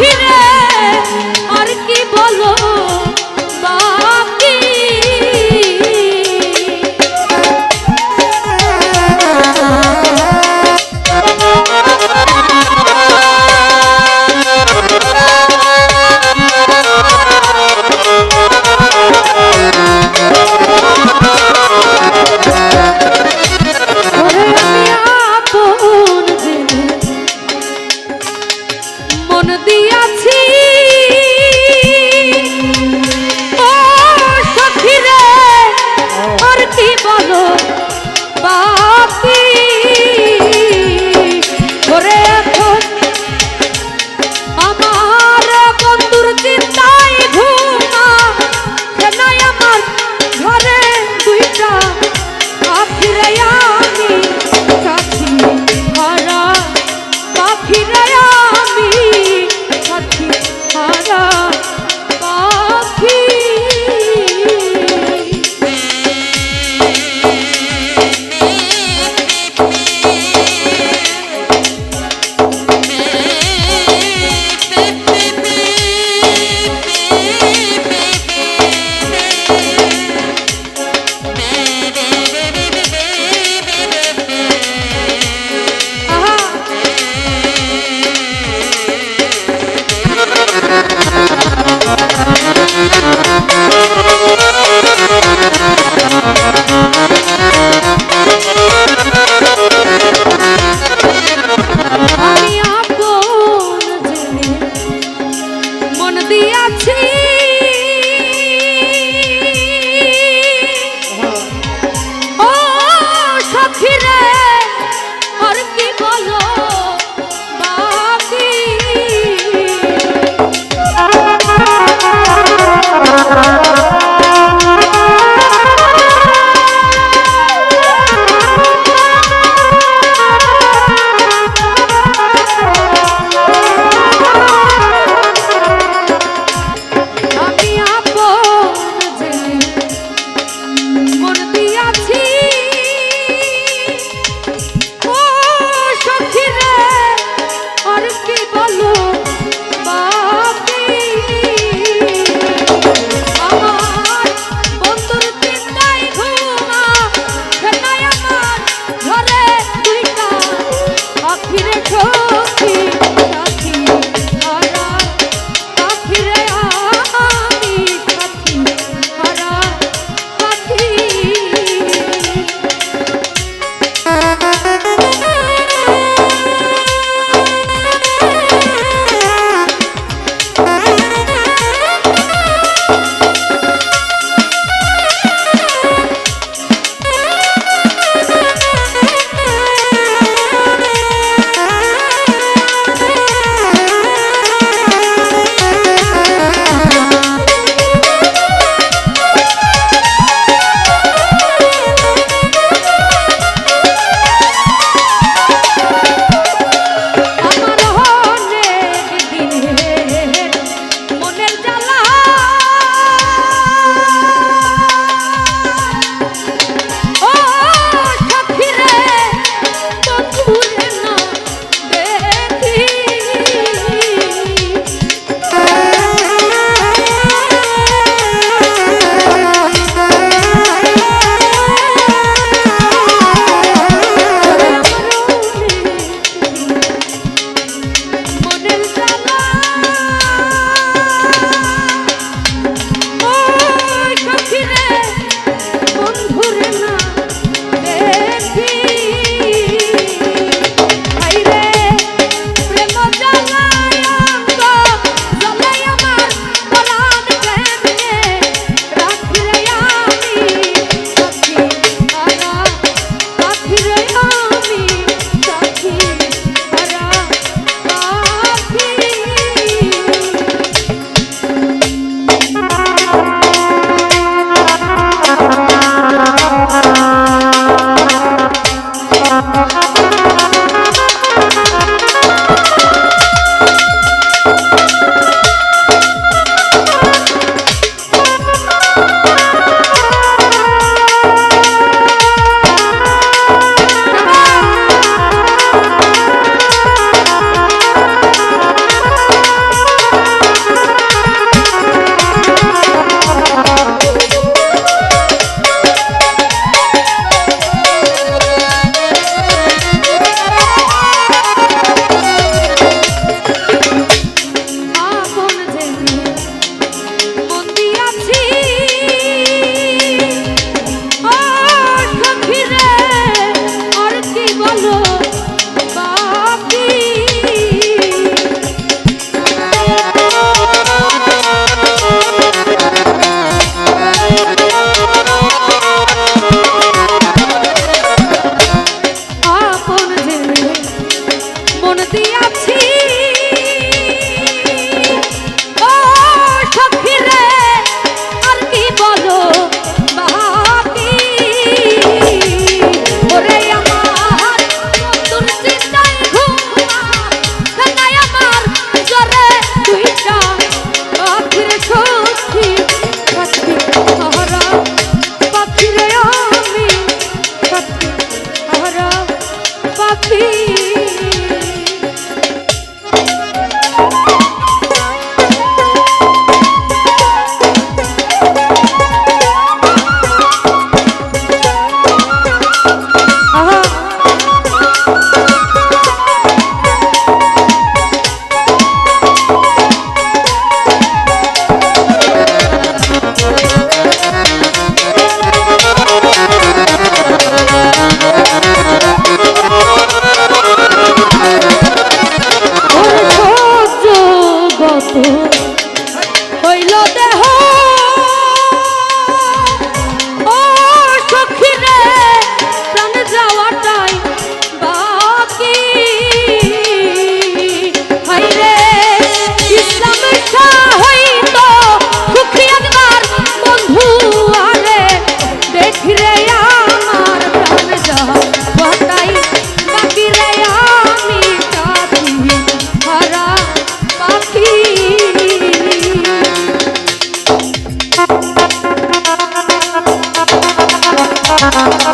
Hina! Thank